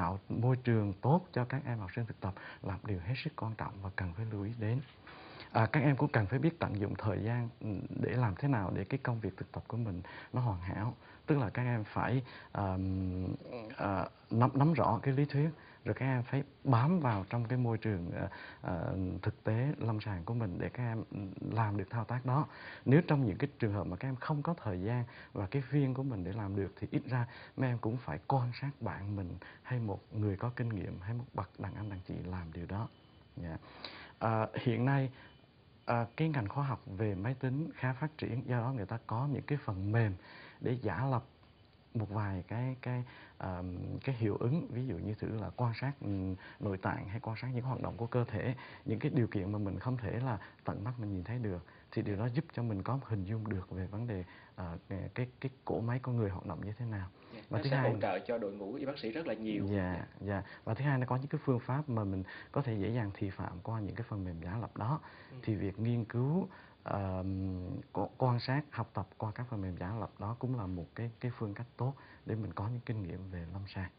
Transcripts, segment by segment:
tạo môi trường tốt cho các em học sinh thực tập là điều hết sức quan trọng và cần phải lưu ý đến. À, các em cũng cần phải biết tận dụng thời gian ừ, để làm thế nào để cái công việc thực tập của mình nó hoàn hảo. Tức là các em phải um, uh, nắm nắm rõ cái lý thuyết rồi các em phải bám vào trong cái môi trường uh, thực tế lâm sàng của mình để các em ừ, làm được thao tác đó nếu trong những cái trường hợp mà các em không có thời gian và cái viên của mình để làm được thì ít ra mấy em cũng phải quan sát bạn mình hay một người có kinh nghiệm hay một bậc đàn anh đàn chị làm điều đó yeah. Dạ. uh, hiện nay à, cái ngành khoa học về máy tính khá phát triển do đó người ta có những cái phần mềm để giả lập một vài cái cái uh, cái hiệu ứng ví dụ như thử là quan sát nội tạng hay quan sát những hoạt động của cơ thể những cái điều kiện mà mình không thể là tận mắt mình nhìn thấy được thì điều đó giúp cho mình có hình dung được về vấn đề uh, cái cái cổ máy con người hoạt động như thế nào dạ, và nó thứ sẽ hai hỗ trợ cho đội ngũ y bác sĩ rất là nhiều dạ yeah, dạ yeah. và thứ hai nó có những cái phương pháp mà mình có thể dễ dàng thị phạm qua những cái phần mềm giả lập đó ừ. thì việc nghiên cứu uh, quan sát học tập qua các phần mềm giả lập đó cũng là một cái cái phương cách tốt để mình có những kinh nghiệm về lâm sàng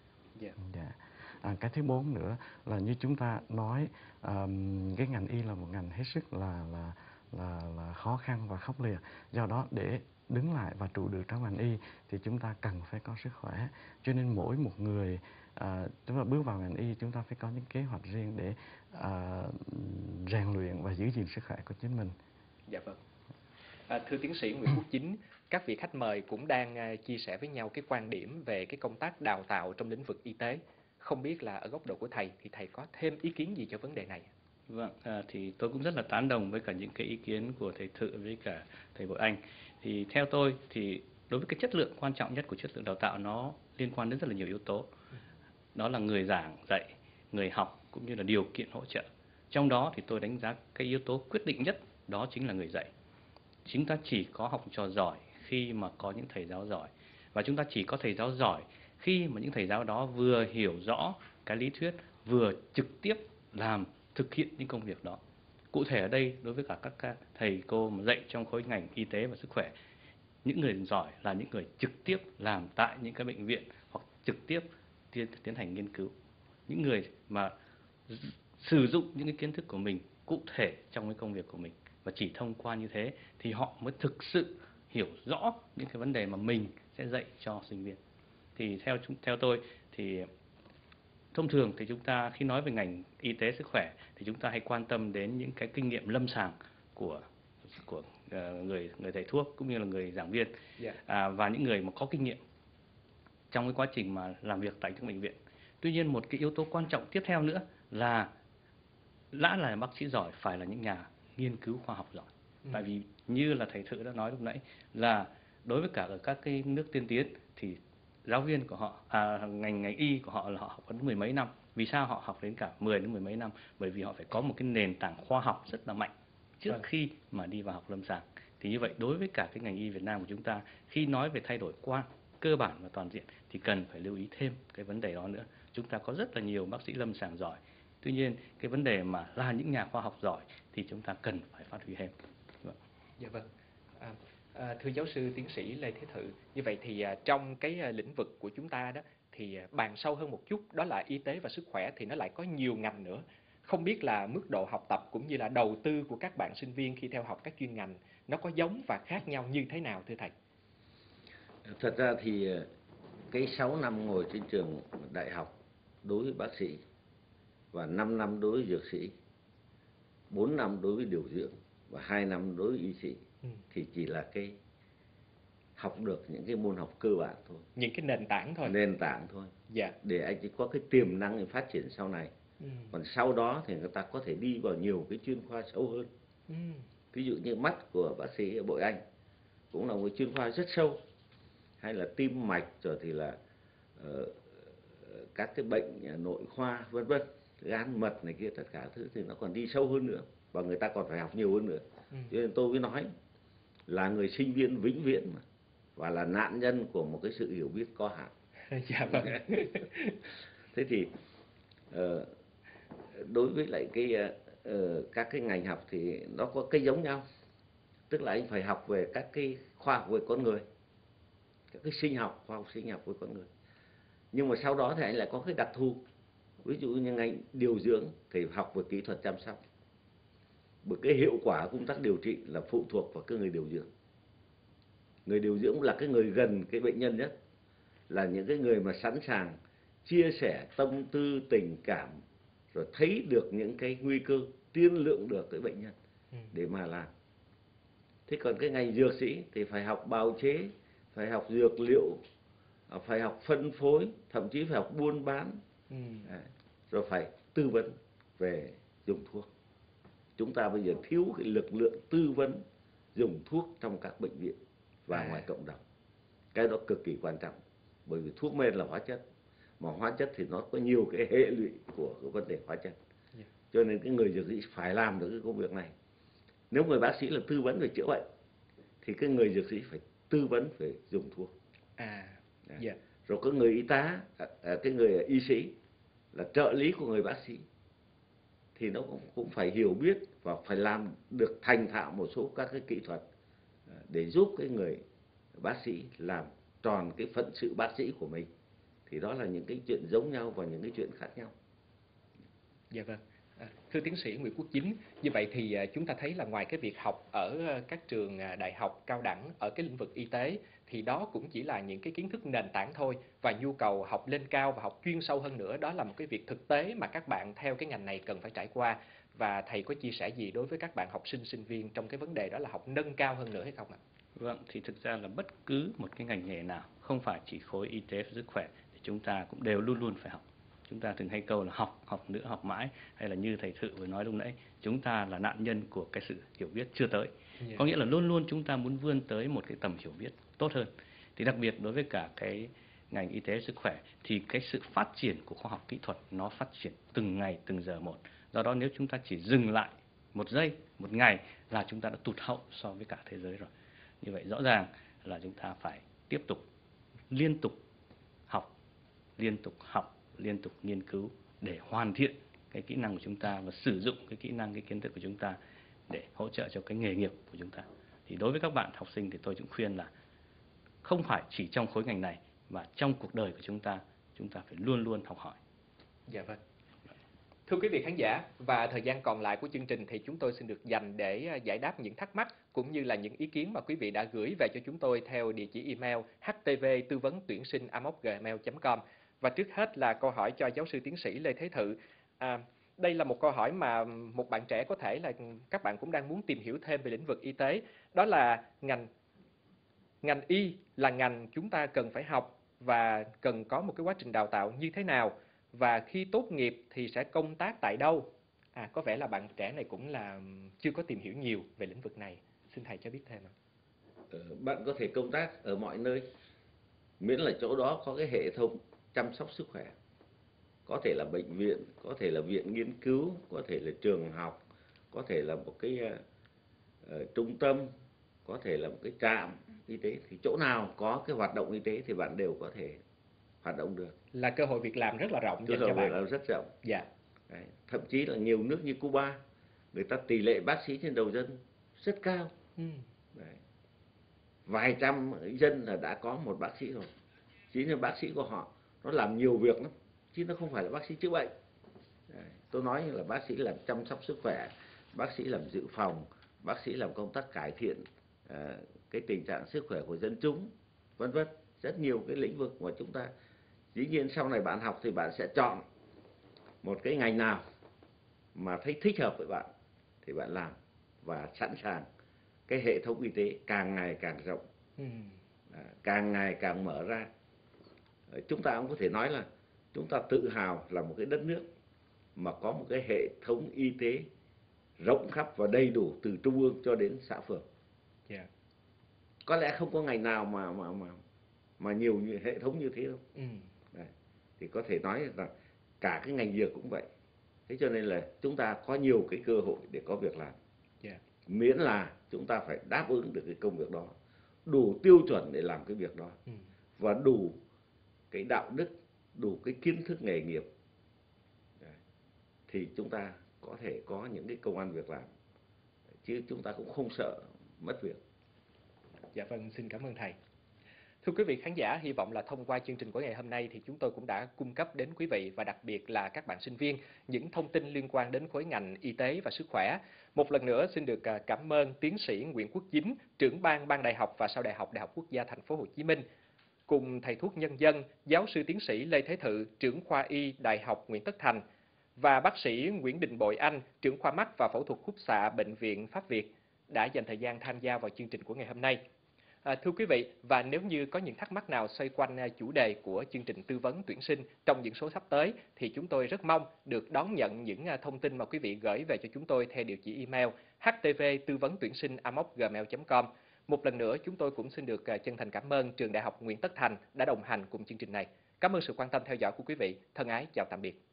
yeah. yeah. À, cái thứ bốn nữa là như chúng ta nói um, cái ngành y là một ngành hết sức là là là, là khó khăn và khốc liệt do đó để đứng lại và trụ được trong ngành y thì chúng ta cần phải có sức khỏe cho nên mỗi một người à, chúng ta bước vào ngành y chúng ta phải có những kế hoạch riêng để à, rèn luyện và giữ gìn sức khỏe của chính mình dạ vâng à, thưa tiến sĩ Nguyễn Quốc Chính các vị khách mời cũng đang à, chia sẻ với nhau cái quan điểm về cái công tác đào tạo trong lĩnh vực y tế không biết là ở góc độ của thầy thì thầy có thêm ý kiến gì cho vấn đề này Vâng, à, thì tôi cũng rất là tán đồng với cả những cái ý kiến của thầy Thự với cả thầy Bội Anh. Thì theo tôi thì đối với cái chất lượng quan trọng nhất của chất lượng đào tạo nó liên quan đến rất là nhiều yếu tố. Đó là người giảng dạy, người học cũng như là điều kiện hỗ trợ. Trong đó thì tôi đánh giá cái yếu tố quyết định nhất đó chính là người dạy. Chúng ta chỉ có học trò giỏi khi mà có những thầy giáo giỏi. Và chúng ta chỉ có thầy giáo giỏi khi mà những thầy giáo đó vừa hiểu rõ cái lý thuyết vừa trực tiếp làm thực hiện những công việc đó. Cụ thể ở đây đối với cả các thầy cô mà dạy trong khối ngành y tế và sức khỏe những người giỏi là những người trực tiếp làm tại những cái bệnh viện hoặc trực tiếp tiến, tiến hành nghiên cứu. Những người mà sử dụng những cái kiến thức của mình cụ thể trong cái công việc của mình và chỉ thông qua như thế thì họ mới thực sự hiểu rõ những cái vấn đề mà mình sẽ dạy cho sinh viên thì theo chúng theo tôi thì thông thường thì chúng ta khi nói về ngành y tế sức khỏe thì chúng ta hay quan tâm đến những cái kinh nghiệm lâm sàng của của uh, người người thầy thuốc cũng như là người giảng viên yeah. Dạ. à, và những người mà có kinh nghiệm trong cái quá trình mà làm việc tại các bệnh viện. Tuy nhiên một cái yếu tố quan trọng tiếp theo nữa là đã là bác sĩ giỏi phải là những nhà nghiên cứu khoa học giỏi. Ừ. Tại vì như là thầy Thự đã nói lúc nãy là đối với cả ở các cái nước tiên tiến thì giáo viên của họ à, ngành ngành y của họ là họ học đến mười mấy năm vì sao họ học đến cả 10 đến mười mấy năm bởi vì họ phải có một cái nền tảng khoa học rất là mạnh trước vâng. khi mà đi vào học lâm sàng thì như vậy đối với cả cái ngành y Việt Nam của chúng ta khi nói về thay đổi quan cơ bản và toàn diện thì cần phải lưu ý thêm cái vấn đề đó nữa chúng ta có rất là nhiều bác sĩ lâm sàng giỏi tuy nhiên cái vấn đề mà là những nhà khoa học giỏi thì chúng ta cần phải phát huy thêm vâng. dạ vâng à, À, thưa giáo sư tiến sĩ Lê Thế Thự, như vậy thì à, trong cái à, lĩnh vực của chúng ta đó thì à, bàn sâu hơn một chút đó là y tế và sức khỏe thì nó lại có nhiều ngành nữa. Không biết là mức độ học tập cũng như là đầu tư của các bạn sinh viên khi theo học các chuyên ngành nó có giống và khác nhau như thế nào thưa thầy? Thật ra thì à, cái 6 năm ngồi trên trường đại học đối với bác sĩ và 5 năm đối với dược sĩ, 4 năm đối với điều dưỡng và 2 năm đối với y sĩ Ừ. thì chỉ là cái học được những cái môn học cơ bản thôi. Những cái nền tảng thôi. Nền tảng thôi. Dạ. Để anh chỉ có cái tiềm năng để phát triển sau này. Ừ. còn sau đó thì người ta có thể đi vào nhiều cái chuyên khoa sâu hơn. Ừ. ví dụ như mắt của bác sĩ bội anh cũng là một chuyên khoa rất sâu. Hay là tim mạch rồi thì là uh, các cái bệnh nội khoa vân vân gan mật này kia tất cả thứ thì nó còn đi sâu hơn nữa và người ta còn phải học nhiều hơn nữa. Ừ. cho nên tôi mới nói là người sinh viên vĩnh viễn mà và là nạn nhân của một cái sự hiểu biết có hạn. Dạ vâng. Thế thì uh, đối với lại cái uh, các cái ngành học thì nó có cái giống nhau. Tức là anh phải học về các cái khoa học về con người các cái sinh học khoa học sinh học với con người. Nhưng mà sau đó thì anh lại có cái đặc thù ví dụ như ngành điều dưỡng thì học về kỹ thuật chăm sóc bởi cái hiệu quả công tác điều trị là phụ thuộc vào cái người điều dưỡng người điều dưỡng là cái người gần cái bệnh nhân nhất là những cái người mà sẵn sàng chia sẻ tâm tư tình cảm rồi thấy được những cái nguy cơ tiên lượng được tới bệnh nhân ừ. để mà làm thế còn cái ngành dược sĩ thì phải học bào chế phải học dược liệu à, phải học phân phối thậm chí phải học buôn bán. Rồi phải tư vấn về dùng thuốc chúng ta bây giờ thiếu cái lực lượng tư vấn dùng thuốc trong các bệnh viện và à. ngoài cộng đồng cái đó cực kỳ quan trọng bởi vì thuốc men là hóa chất mà hóa chất thì nó có nhiều cái hệ lụy của cái vấn đề hóa chất yeah. cho nên cái người dược sĩ phải làm được cái công việc này nếu người bác sĩ là tư vấn về chữa bệnh thì cái người dược sĩ phải tư vấn về dùng thuốc à yeah. Dạ. rồi có người y tá à, à, cái người y sĩ là trợ lý của người bác sĩ, thì nó cũng cũng phải hiểu biết và phải làm được thành thạo một số các cái kỹ thuật à, để giúp cái người bác sĩ làm tròn cái phận sự bác sĩ của mình thì đó là những cái chuyện giống nhau và những cái chuyện khác nhau. Dạ vâng. Thưa tiến sĩ Nguyễn Quốc Chính, như vậy thì à, chúng ta thấy là ngoài cái việc học ở à, các trường à, đại học cao đẳng ở cái lĩnh vực y tế thì đó cũng chỉ là những cái kiến thức nền tảng thôi và nhu cầu học lên cao và học chuyên sâu hơn nữa đó là một cái việc thực tế mà các bạn theo cái ngành này cần phải trải qua và thầy có chia sẻ gì đối với các bạn học sinh sinh viên trong cái vấn đề đó là học nâng cao hơn nữa hay không ạ? Vâng, thì thực ra là bất cứ một cái ngành nghề nào không phải chỉ khối y tế và sức khỏe thì chúng ta cũng đều luôn luôn phải học. Chúng ta thường hay câu là học, học nữa, học mãi hay là như thầy Thự vừa nói lúc nãy, chúng ta là nạn nhân của cái sự hiểu biết chưa tới. Yeah. Có nghĩa là luôn luôn chúng ta muốn vươn tới một cái tầm hiểu biết tốt hơn. Thì đặc biệt đối với cả cái ngành y tế sức khỏe thì cái sự phát triển của khoa học kỹ thuật nó phát triển từng ngày từng giờ một. Do đó nếu chúng ta chỉ dừng lại một giây, một ngày là chúng ta đã tụt hậu so với cả thế giới rồi. Như vậy rõ ràng là chúng ta phải tiếp tục liên tục học, liên tục học, liên tục nghiên cứu để hoàn thiện cái kỹ năng của chúng ta và sử dụng cái kỹ năng, cái kiến thức của chúng ta để hỗ trợ cho cái nghề nghiệp của chúng ta. Thì đối với các bạn học sinh thì tôi cũng khuyên là không phải chỉ trong khối ngành này mà trong cuộc đời của chúng ta, chúng ta phải luôn luôn học hỏi. Dạ vâng. Thưa quý vị khán giả, và thời gian còn lại của chương trình thì chúng tôi xin được dành để à, giải đáp những thắc mắc cũng như là những ý kiến mà quý vị đã gửi về cho chúng tôi theo địa chỉ email htv tư vấn tuyển sinh gmail.com. Và trước hết là câu hỏi cho giáo sư tiến sĩ Lê Thế Thự. À, đây là một câu hỏi mà một bạn trẻ có thể là các bạn cũng đang muốn tìm hiểu thêm về lĩnh vực y tế. Đó là ngành ngành y là ngành chúng ta cần phải học và cần có một cái quá trình đào tạo như thế nào và khi tốt nghiệp thì sẽ công tác tại đâu? À, có vẻ là bạn trẻ này cũng là chưa có tìm hiểu nhiều về lĩnh vực này. Xin thầy cho biết thêm ạ. Ờ, bạn có thể công tác ở mọi nơi, miễn là chỗ đó có cái hệ thống chăm sóc sức khỏe. Có thể là bệnh viện, có thể là viện nghiên cứu, có thể là trường học, có thể là một cái uh, trung tâm, có thể là một cái trạm y tế. Thì chỗ nào có cái hoạt động y tế thì bạn đều có thể hoạt động được là cơ hội việc làm rất là rộng cơ hội việc làm rất rộng dạ Đấy. thậm chí là nhiều nước như Cuba người ta tỷ lệ bác sĩ trên đầu dân rất cao ừ. Đấy. vài trăm dân là đã có một bác sĩ rồi chính là bác sĩ của họ nó làm nhiều việc lắm chứ nó không phải là bác sĩ chữa bệnh. Tôi nói là bác sĩ làm chăm sóc sức khỏe bác sĩ làm dự phòng bác sĩ làm công tác cải thiện uh, cái tình trạng sức khỏe của dân chúng vân vân. Rất nhiều cái lĩnh vực mà chúng ta dĩ nhiên sau này bạn học thì bạn sẽ chọn một cái ngành nào mà thấy thích hợp với bạn thì bạn làm và sẵn sàng cái hệ thống y tế càng ngày càng rộng. Ừ. à, càng ngày càng mở ra. ờ, chúng ta cũng có thể nói là chúng ta tự hào là một cái đất nước mà có một cái hệ thống y tế rộng khắp và đầy đủ từ trung ương cho đến xã phường yeah. Có lẽ không có ngành nào mà mà mà mà nhiều như hệ thống như thế đâu ừ thì có thể nói là cả cái ngành dược cũng vậy thế cho nên là chúng ta có nhiều cái cơ hội để có việc làm yeah. Miễn là chúng ta phải đáp ứng được cái công việc đó đủ tiêu chuẩn để làm cái việc đó ừ. và đủ cái đạo đức đủ cái kiến thức nghề nghiệp thì chúng ta có thể có những cái công an việc làm chứ chúng ta cũng không sợ mất việc. Dạ vâng xin cảm ơn thầy. Thưa quý vị khán giả, hy vọng là thông qua chương trình của ngày hôm nay thì chúng tôi cũng đã cung cấp đến quý vị và đặc biệt là các bạn sinh viên những thông tin liên quan đến khối ngành y tế và sức khỏe. Một lần nữa xin được à, cảm ơn tiến sĩ Nguyễn Quốc Chính, trưởng ban ban đại học và sau đại học Đại học Quốc gia Thành phố Hồ Chí Minh, cùng thầy thuốc nhân dân, giáo sư tiến sĩ Lê Thế Thự, trưởng khoa y Đại học Nguyễn Tất Thành và bác sĩ Nguyễn Đình Bội Anh, trưởng khoa mắt và phẫu thuật khúc xạ Bệnh viện Pháp Việt đã dành thời gian tham gia vào chương trình của ngày hôm nay. À, thưa quý vị, và nếu như có những thắc mắc nào xoay quanh à, chủ đề của chương trình tư vấn tuyển sinh trong những số sắp tới, thì chúng tôi rất mong được đón nhận những à, thông tin mà quý vị gửi về cho chúng tôi theo địa chỉ email htv tư vấn tuyển sinh gmail.com. Một lần nữa, chúng tôi cũng xin được à, chân thành cảm ơn Trường Đại học Nguyễn Tất Thành đã đồng hành cùng chương trình này. Cảm ơn sự quan tâm theo dõi của quý vị. Thân ái, chào tạm biệt.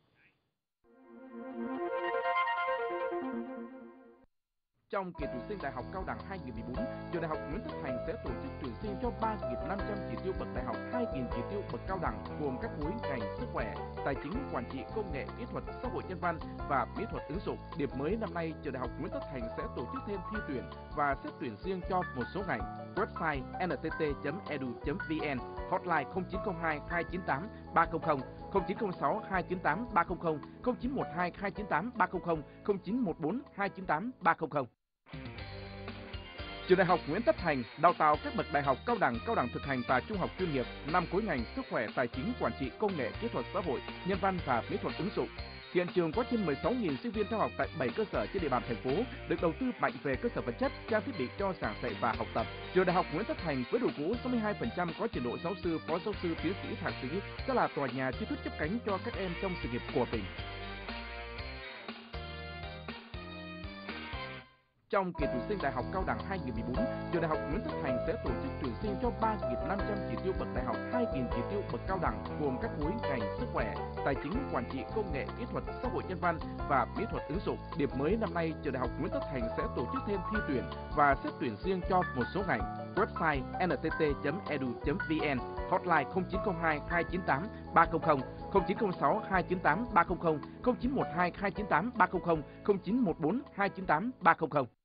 Trong kỳ tuyển sinh Đại học Cao đẳng 2014, Trường Đại học Nguyễn Tất Thành sẽ tổ chức tuyển sinh cho 3.500 chỉ tiêu bậc đại học, 2.000 chỉ tiêu bậc cao đẳng gồm các khối ngành sức khỏe, tài chính, quản trị, công nghệ, kỹ thuật, xã hội nhân văn và mỹ thuật ứng dụng. Điểm mới năm nay, Trường Đại học Nguyễn Tất Thành sẽ tổ chức thêm thi tuyển và xét tuyển riêng cho một số ngành. Website ntt.edu.vn, e hotline 0902 298 300, 0906 298 300, 0912 298 300, 0914 298 300. Trường Đại học Nguyễn Tất Thành đào tạo các bậc đại học cao đẳng, cao đẳng thực hành và trung học chuyên nghiệp, năm khối ngành sức khỏe, tài chính, quản trị, công nghệ, kỹ thuật xã hội, nhân văn và mỹ thuật ứng dụng. Hiện trường có trên 16.000 sinh viên theo học tại 7 cơ sở trên địa bàn thành phố, được đầu tư mạnh về cơ sở vật chất, trang thiết bị cho giảng dạy và học tập. Trường Đại học Nguyễn Tất Thành với đội ngũ 62% có trình độ giáo sư, phó giáo sư, tiến sĩ, thạc sĩ sẽ là tòa nhà tri thức chấp cánh cho các em trong sự nghiệp của tỉnh. Trong kỳ tuyển sinh Đại học Cao đẳng 2014, Trường Đại học Nguyễn Tất Thành sẽ tổ chức tuyển sinh cho 3.500 chỉ tiêu bậc đại học, 2.000 chỉ tiêu bậc cao đẳng gồm các khối ngành sức khỏe, tài chính, quản trị, công nghệ, kỹ thuật, xã hội nhân văn và mỹ thuật ứng dụng. Điểm mới năm nay, Trường Đại học Nguyễn Tất Thành sẽ tổ chức thêm thi tuyển và xét tuyển riêng cho một số ngành. Website ntt.edu.vn, e hotline 0902 298 300, 0906 298 300, 0912 298 300, 0914 298 300.